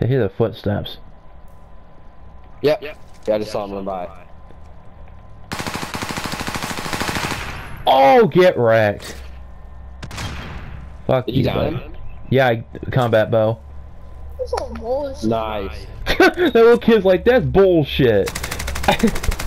I hear the footsteps. Yep. yep. Yeah, I just saw him run by. Oh, get wrecked. Fuck Did you, you Yeah, I, combat bow. Nice. that little kid's like, that's bullshit.